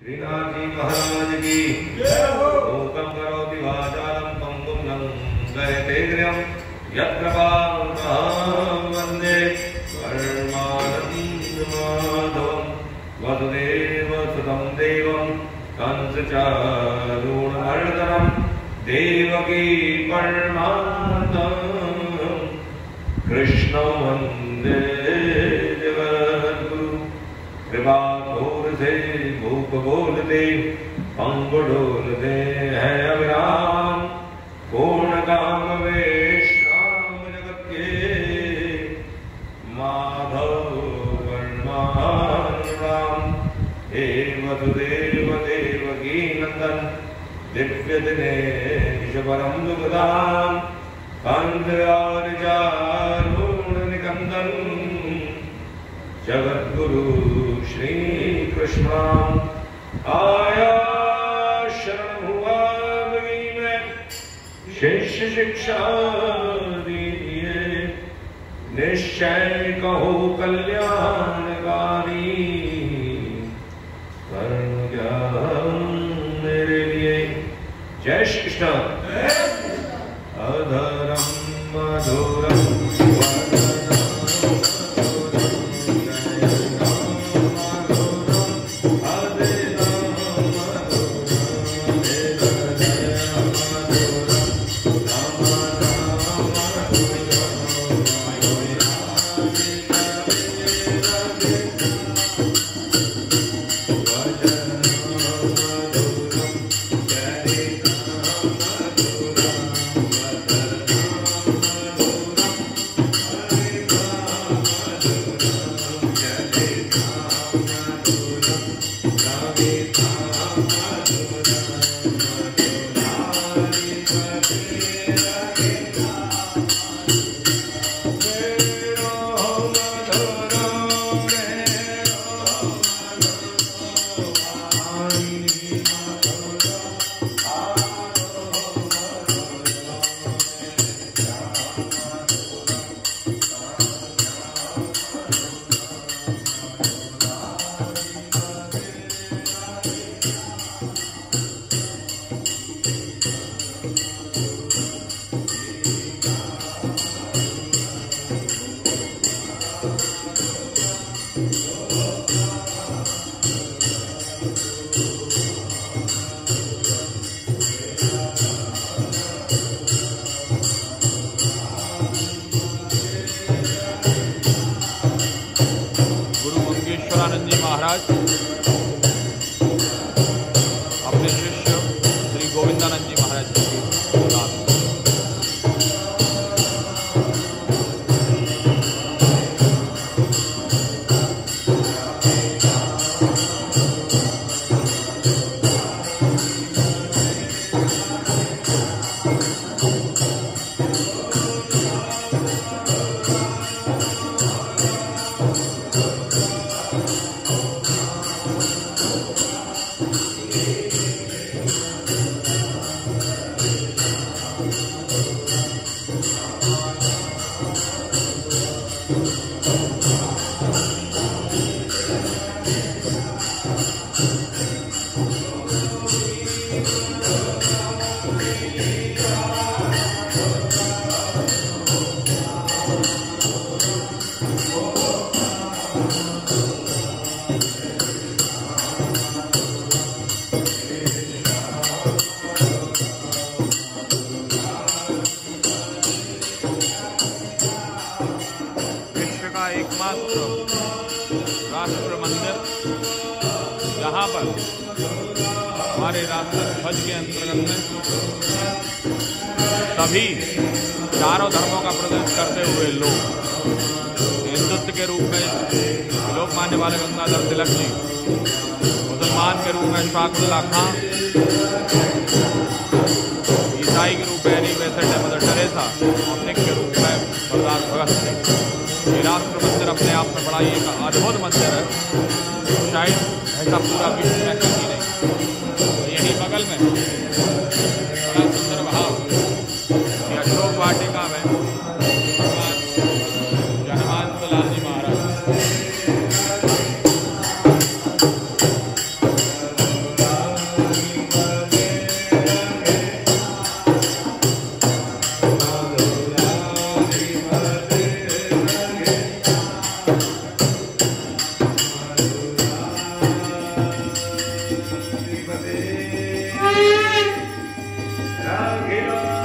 श्रीनाथ जी महाराज की लोकं करोति वाचालं पङ्गुं लङ्घयते गिरिं यत्कृपां वंदे परमानन्दमाधवं वसुदेव सुतं देवं कंसचारूणमर्दनं देवकी परमानन्दम् कृष्ण वंदे जगद्गुरु। कृपा से भूप बोलते पंगुडोलते हैं अविराम पूर्ण काम वेशाम जगत के? माधव वर्मान राम हे वसुदेव देवकी नंदन दिव्य दिनेश परम दुखदाम कंद और चारूण निकंदन। जगद्गुरु श्री कृष्ण आया शरण नवी में शिष्य शिक्षा दीजिए निश्चय कहो कल्याणकारी कर्म ज्ञान मेरे लिए। जय श्री कृष्ण। विश्व एकमात्र राष्ट्र मंदिर, जहाँ पर हमारे राष्ट्र ध्वज के अंतर्गत में सभी चारों धर्मों का प्रदर्शन करते हुए लोग, हिंदुत्व के रूप में लोक मान्य वाले गंगाधर तिलक जी, मुसलमान के रूप में शाकुल्ला खां, ईसाई के रूप में एनी बेसेंट मदर टेरेसा और सिख के रूप में सरदार भगत सिंह। ये राष्ट्र अपने आप में बड़ा ही एक अद्भुत मंदिर है। शायद ऐसा पूरा विश्व में कहीं नहीं। यही बगल में। águila.